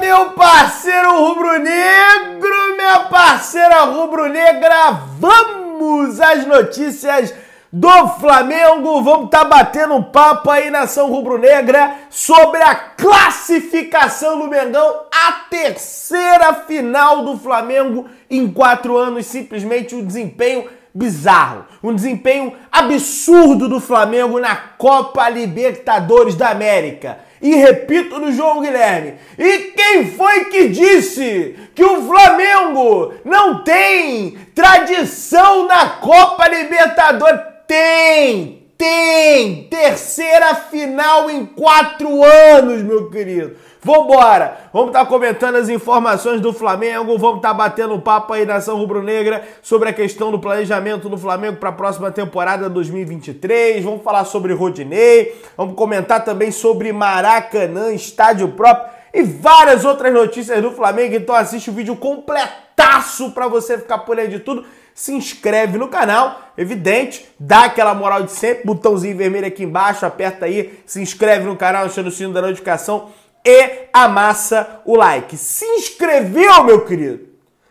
Meu parceiro rubro-negro, minha parceira rubro-negra, vamos às notícias do Flamengo. Vamos estar tá batendo um papo aí, nação rubro-negra, sobre a classificação do Mengão, a terceira final do Flamengo em quatro anos, simplesmente um desempenho bizarro, um desempenho absurdo do Flamengo na Copa Libertadores da América. E repito no João Guilherme. E quem foi que disse que o Flamengo não tem tradição na Copa Libertadores? Tem! Tem! Terceira final em quatro anos, meu querido. Vambora! Vamos estar tá comentando as informações do Flamengo, vamos estar tá batendo papo aí, nação rubro-negra, sobre a questão do planejamento do Flamengo para a próxima temporada 2023. Vamos falar sobre Rodinei, vamos comentar também sobre Maracanã, estádio próprio e várias outras notícias do Flamengo. Então assiste o vídeo completaço para você ficar por aí de tudo. Se inscreve no canal, evidente, dá aquela moral de sempre, botãozinho vermelho aqui embaixo, aperta aí, se inscreve no canal, deixando o sino da notificação e amassa o like. Se inscreveu, meu querido?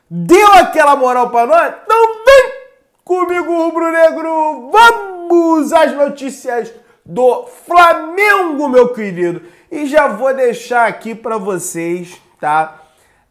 Deu aquela moral para nós? Então vem comigo, rubro-negro. Vamos às notícias do Flamengo, meu querido. E já vou deixar aqui para vocês, tá?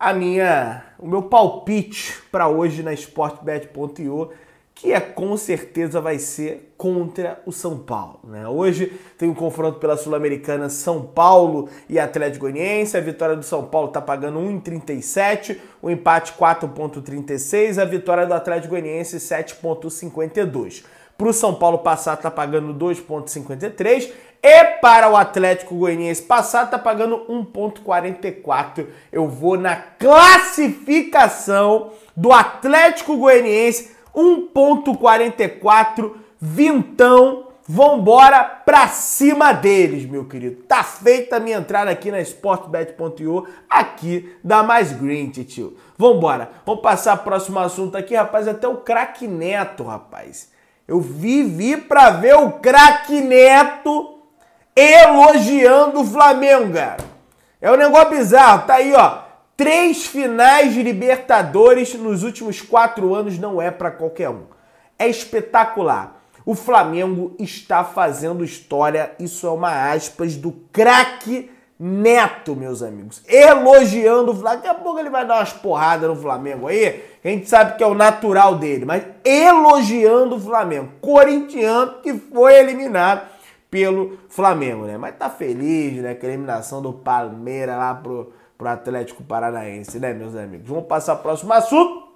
A minha, o meu palpite para hoje na sportbet.io que é com certeza vai ser contra o São Paulo. Né? Hoje tem um confronto pela Sul-Americana São Paulo e Atlético Goianiense. A vitória do São Paulo está pagando 1,37, o empate 4,36, a vitória do Atlético Goianiense 7,52. Para o São Paulo passar está pagando 2,53 e para o Atlético Goianiense passar está pagando 1,44. Eu vou na classificação do Atlético Goianiense 1.44, vintão, vambora pra cima deles, meu querido. Tá feita a minha entrada aqui na sportbet.io, aqui da Mais Green, tio. Vambora, vamos passar pro próximo assunto aqui, rapaz, até o craque Neto, rapaz. Eu vivi pra ver o craque Neto elogiando o Flamengo. É um negócio bizarro, tá aí, ó. Três finais de Libertadores nos últimos quatro anos não é para qualquer um. É espetacular. O Flamengo está fazendo história. Isso é uma aspas do craque Neto, meus amigos. Elogiando o Flamengo. Daqui a pouco ele vai dar umas porradas no Flamengo aí. A gente sabe que é o natural dele. Mas elogiando o Flamengo. Corintiano que foi eliminado pelo Flamengo, né? Mas tá feliz, né? Com a eliminação do Palmeiras lá pro pro Atlético Paranaense, né, meus amigos? Vamos passar para o próximo assunto.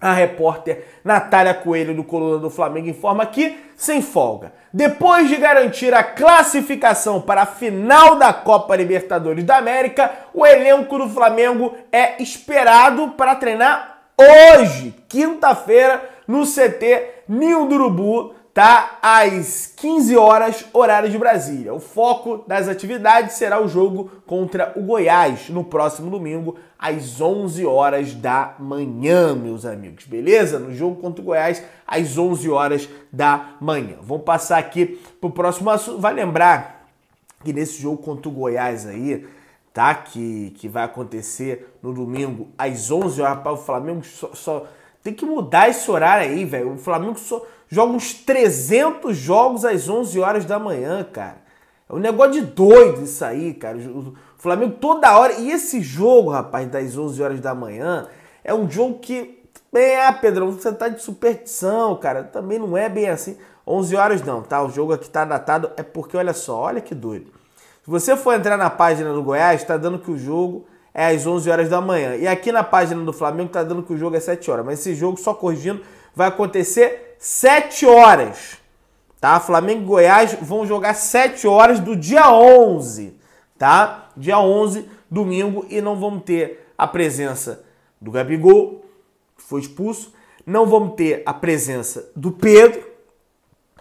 A repórter Natália Coelho do Coluna do Flamengo informa que, sem folga, depois de garantir a classificação para a final da Copa Libertadores da América, o elenco do Flamengo é esperado para treinar hoje, quinta-feira, no CT Ninho do Urubu, tá? Às 15 horas, horário de Brasília. O foco das atividades será o jogo contra o Goiás no próximo domingo, às 11 horas da manhã, meus amigos. Beleza? No jogo contra o Goiás, às 11 horas da manhã. Vamos passar aqui pro próximo assunto. Vai lembrar que nesse jogo contra o Goiás aí, tá? Que, que vai acontecer no domingo às 11 horas. Rapaz, o Flamengo só, só tem que mudar esse horário aí, velho. O Flamengo só joga uns 300 jogos às 11 horas da manhã, cara. É um negócio de doido isso aí, cara. O Flamengo toda hora. E esse jogo, rapaz, das 11 horas da manhã, é um jogo que. Ah, Pedrão, você tá de superstição, cara. Também não é bem assim. 11 horas não, tá? O jogo aqui tá datado. É porque, olha só, olha que doido. Se você for entrar na página do Goiás, tá dando que o jogo é às 11 horas da manhã. E aqui na página do Flamengo tá dando que o jogo é 7 horas. Mas esse jogo, só corrigindo, vai acontecer 7 horas. Tá? Flamengo e Goiás vão jogar 7 horas do dia 11, tá? Dia 11, domingo, e não vamos ter a presença do Gabigol, que foi expulso, não vamos ter a presença do Pedro,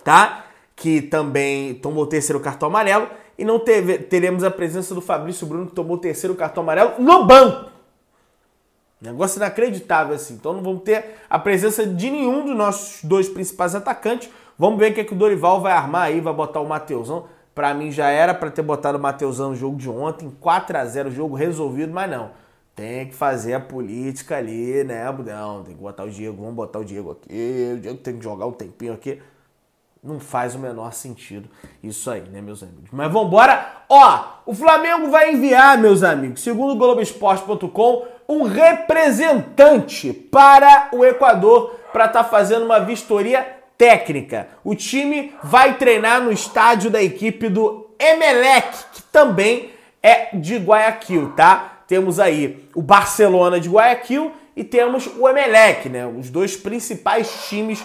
tá? Que também tomou o terceiro cartão amarelo, e não teve, teremos a presença do Fabrício Bruno, que tomou o terceiro cartão amarelo no banco. Negócio inacreditável assim. Então não vamos ter a presença de nenhum dos nossos dois principais atacantes. Vamos ver o que, é que o Dorival vai armar aí, vai botar o Mateusão. Para mim já era para ter botado o Mateusão no jogo de ontem, 4 a 0 jogo resolvido, mas não. Tem que fazer a política ali, né, Budão? Tem que botar o Diego, vamos botar o Diego aqui, o Diego tem que jogar um tempinho aqui. Não faz o menor sentido isso aí, né, meus amigos? Mas vambora. Ó, o Flamengo vai enviar, meus amigos, segundo Globoesporte.com, um representante para o Equador para estar tá fazendo uma vistoria técnica. O time vai treinar no estádio da equipe do Emelec, que também é de Guayaquil, tá? Temos aí o Barcelona de Guayaquil e temos o Emelec, né? Os dois principais times.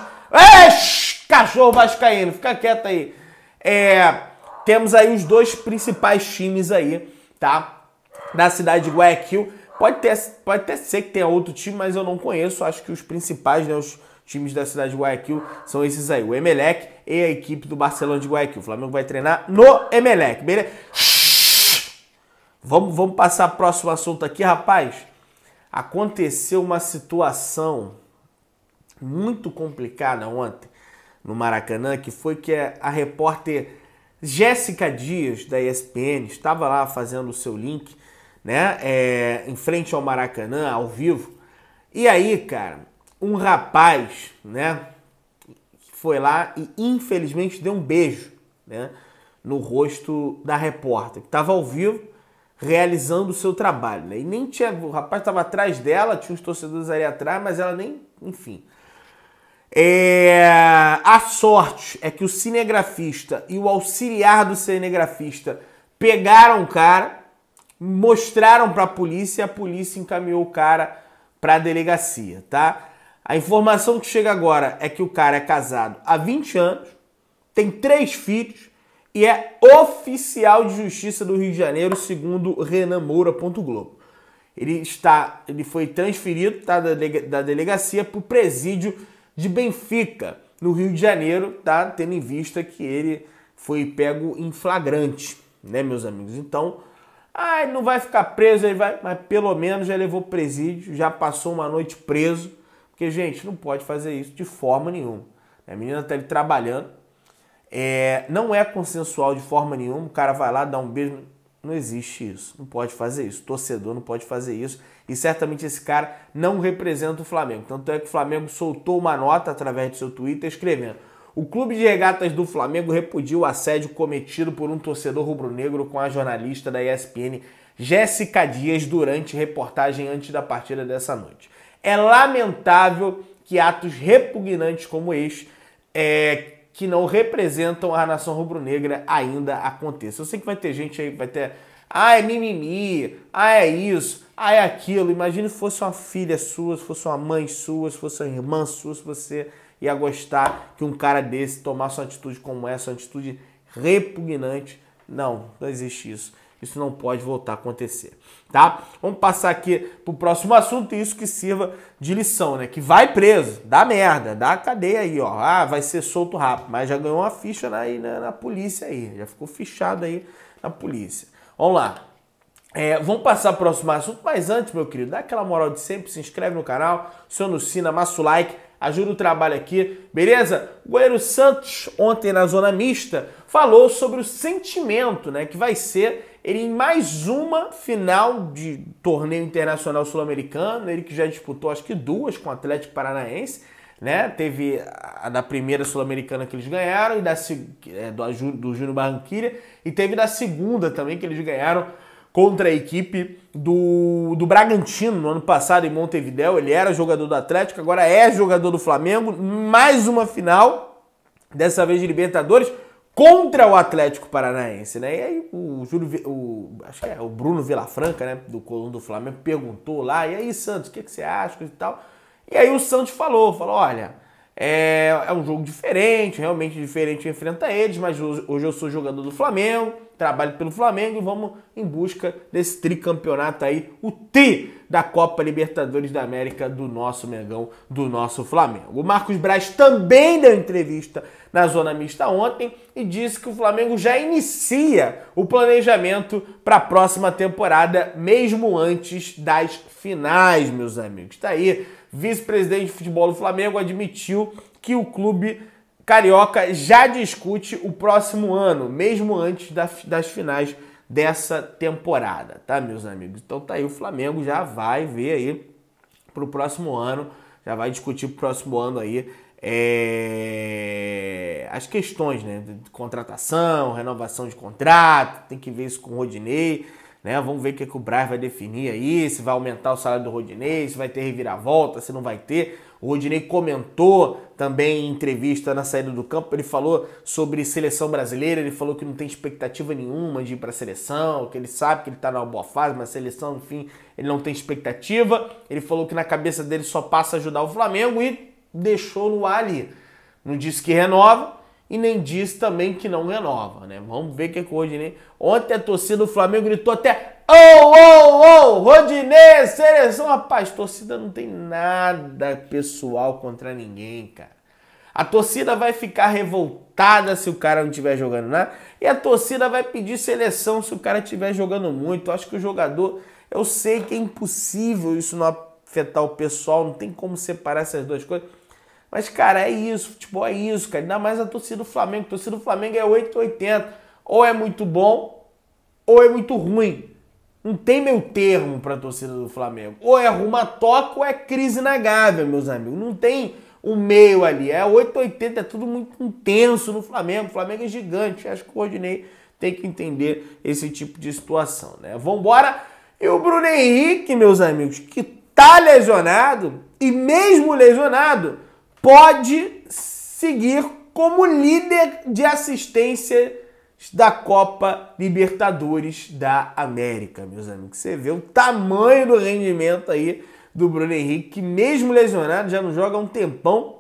Cachorro vascaíno, fica quieto aí. É, temos aí os dois principais times aí, tá? Da cidade de Guayaquil. Pode, ter, pode até ser que tenha outro time, mas eu não conheço. Acho que os principais, né? Os times da cidade de Guayaquil são esses aí: o Emelec e a equipe do Barcelona de Guayaquil. O Flamengo vai treinar no Emelec, beleza? Vamos, vamos passar para o próximo assunto aqui, rapaz. Aconteceu uma situação muito complicada ontem no Maracanã, que foi que a repórter Jéssica Dias, da ESPN, estava lá fazendo o seu link, né, é, em frente ao Maracanã, ao vivo. E aí, cara, um rapaz, né, foi lá e infelizmente deu um beijo, né, no rosto da repórter, que estava ao vivo realizando o seu trabalho, né? E nem tinha, o rapaz estava atrás dela, tinha uns torcedores ali atrás, mas ela nem, enfim. É, a sorte é que o cinegrafista e o auxiliar do cinegrafista pegaram o cara, mostraram para a polícia e a polícia encaminhou o cara para a delegacia, tá? A informação que chega agora é que o cara é casado há 20 anos, tem três filhos e é oficial de justiça do Rio de Janeiro, segundo Renan Moura.globo. Ele está, ele foi transferido tá, da, da delegacia para o presídio de Benfica, no Rio de Janeiro, tá? Tendo em vista que ele foi pego em flagrante, né, meus amigos? Então, ele não vai ficar preso, ele vai, mas pelo menos já levou presídio, já passou uma noite preso, porque, gente, não pode fazer isso de forma nenhuma. A menina está ali trabalhando, é, não é consensual de forma nenhuma, o cara vai lá, dá um beijo, não existe isso, não pode fazer isso, torcedor não pode fazer isso, e certamente esse cara não representa o Flamengo. Tanto é que o Flamengo soltou uma nota através do seu Twitter escrevendo: O clube de regatas do Flamengo repudiu o assédio cometido por um torcedor rubro-negro com a jornalista da ESPN Jéssica Dias durante reportagem antes da partida dessa noite. É lamentável que atos repugnantes como este, é, que não representam a nação rubro-negra, ainda aconteçam. Eu sei que vai ter gente aí, vai ter ah, é mimimi. Ah, é isso. Ah, é aquilo. Imagine se fosse uma filha sua, se fosse uma mãe sua, se fosse uma irmã sua, se você ia gostar que um cara desse tomasse uma atitude como essa, uma atitude repugnante. Não, não existe isso. Isso não pode voltar a acontecer, tá? Vamos passar aqui pro próximo assunto e isso que sirva de lição, né? Que vai preso, dá merda, dá cadeia aí, ó. Ah, vai ser solto rápido, mas já ganhou uma ficha na, na, na polícia aí, já ficou fichado aí na polícia. Vamos lá. É, vamos passar para o próximo assunto, mas antes, meu querido, dá aquela moral de sempre, se inscreve no canal, o sino, amassa o like, ajuda o trabalho aqui, beleza? O goleiro Santos, ontem na zona mista, falou sobre o sentimento, né, que vai ser ele em mais uma final de torneio internacional sul-americano, ele que já disputou acho que duas com o Atlético Paranaense, né? Teve a da primeira sul-americana que eles ganharam e da é, do, do Júnior Barranquilla e teve da segunda também que eles ganharam contra a equipe do, do Bragantino no ano passado em Montevideo. Ele era jogador do Atlético, agora é jogador do Flamengo. Mais uma final, dessa vez de Libertadores, contra o Atlético Paranaense, né? E aí o Júlio, o, acho que é o Bruno Vilafranca, né, do Coluna do Flamengo, perguntou lá, e aí Santos, o que, que você acha e tal? E aí o Santos falou, falou, olha, é, é um jogo diferente, realmente diferente enfrentar eles, mas hoje eu sou jogador do Flamengo, trabalho pelo Flamengo e vamos em busca desse tricampeonato aí, o tri da Copa Libertadores da América do nosso Mengão, do nosso Flamengo. O Marcos Braz também deu entrevista na Zona Mista ontem e disse que o Flamengo já inicia o planejamento para a próxima temporada, mesmo antes das finais, meus amigos. Está aí vice-presidente de futebol do Flamengo, admitiu que o clube Carioca já discute o próximo ano, mesmo antes das finais dessa temporada, tá, meus amigos? Então tá aí, o Flamengo já vai ver aí pro próximo ano, já vai discutir pro próximo ano aí é, as questões, né? De contratação, renovação de contrato, tem que ver isso com o Rodinei. Né? Vamos ver o que, que o Braz vai definir aí, se vai aumentar o salário do Rodinei, se vai ter reviravolta, se não vai ter. O Rodinei comentou também em entrevista na saída do campo, ele falou sobre seleção brasileira, ele falou que não tem expectativa nenhuma de ir para a seleção, que ele sabe que ele está na boa fase, mas seleção, enfim, ele não tem expectativa. Ele falou que na cabeça dele só passa ajudar o Flamengo e deixou no ar ali. Não disse que renova, e nem disse também que não renova, né? Vamos ver o que, é que o Rodinei. Ontem a torcida do Flamengo gritou até: Ô, ô, ô, Rodinei, seleção. Rapaz, torcida não tem nada pessoal contra ninguém, cara. A torcida vai ficar revoltada se o cara não estiver jogando nada. E a torcida vai pedir seleção se o cara estiver jogando muito. Acho que o jogador. Eu sei que é impossível isso não afetar o pessoal, não tem como separar essas duas coisas. Mas, cara, é isso, futebol é isso, cara. Ainda mais a torcida do Flamengo. A torcida do Flamengo é 880. Ou é muito bom, ou é muito ruim. Não tem meu termo para a torcida do Flamengo. Ou é arruma toca ou é crise na Gávea, meus amigos. Não tem o meio ali. É 880, é tudo muito intenso no Flamengo. O Flamengo é gigante. Acho que o Rodinei tem que entender esse tipo de situação, né? Vambora. E o Bruno Henrique, meus amigos, que tá lesionado, e mesmo lesionado, pode seguir como líder de assistência da Copa Libertadores da América, meus amigos. Você vê o tamanho do rendimento aí do Bruno Henrique, que mesmo lesionado já não joga há um tempão.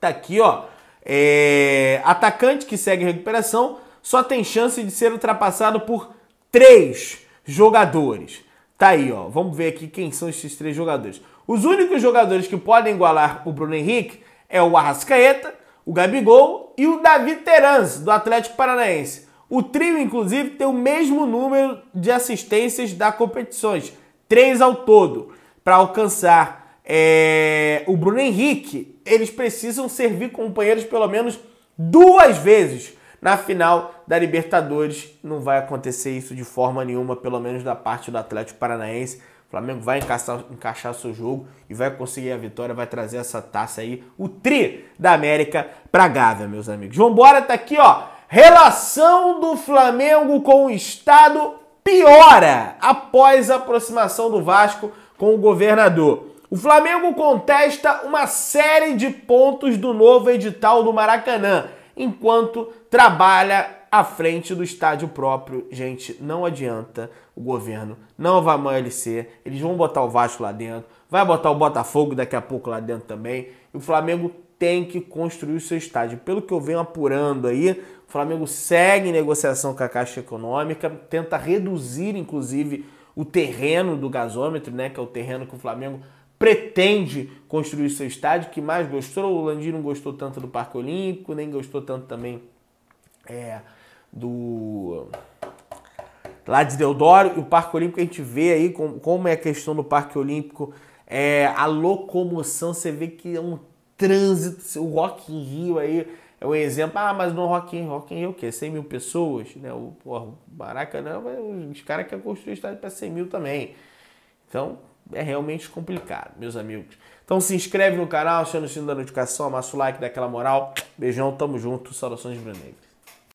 Tá aqui, ó. É... Atacante que segue recuperação só tem chance de ser ultrapassado por três jogadores. Tá aí, ó. Vamos ver aqui quem são esses três jogadores. Os únicos jogadores que podem igualar o Bruno Henrique é o Arrascaeta, o Gabigol e o Davi Terans, do Atlético Paranaense. O trio, inclusive, tem o mesmo número de assistências das competições, três ao todo. Para alcançar é, o Bruno Henrique, eles precisam servir companheiros pelo menos duas vezes na final da Libertadores. Não vai acontecer isso de forma nenhuma, pelo menos da parte do Atlético Paranaense. O Flamengo vai encaixar, encaixar seu jogo e vai conseguir a vitória, vai trazer essa taça aí, o tri da América pra Gávea, meus amigos. Vambora, tá aqui, ó. Relação do Flamengo com o Estado piora após a aproximação do Vasco com o governador. O Flamengo contesta uma série de pontos do novo edital do Maracanã, enquanto trabalha à frente do estádio próprio. Gente, não adianta o governo, não vai amolecer, eles vão botar o Vasco lá dentro, vai botar o Botafogo daqui a pouco lá dentro também. E o Flamengo tem que construir o seu estádio. Pelo que eu venho apurando aí, o Flamengo segue em negociação com a Caixa Econômica, tenta reduzir, inclusive, o terreno do gasômetro, né? Que é o terreno que o Flamengo pretende construir seu estádio. Que mais gostou? O Landim não gostou tanto do Parque Olímpico, nem gostou tanto também é, do lá de Deodoro e o Parque Olímpico a gente vê aí como, como é a questão do Parque Olímpico, é, a locomoção, você vê que é um trânsito, o Rock in Rio aí é um exemplo, ah, mas no Rock in Rio, Rock in Rio é o quê? 100 mil pessoas, né? O, porra, o Maracanã, os caras querem construir estádio para 100 mil também. Então, é realmente complicado, meus amigos. Então se inscreve no canal, aciona o sino da notificação, amassa o like, dá aquela moral. Beijão, tamo junto, saudações de Negro.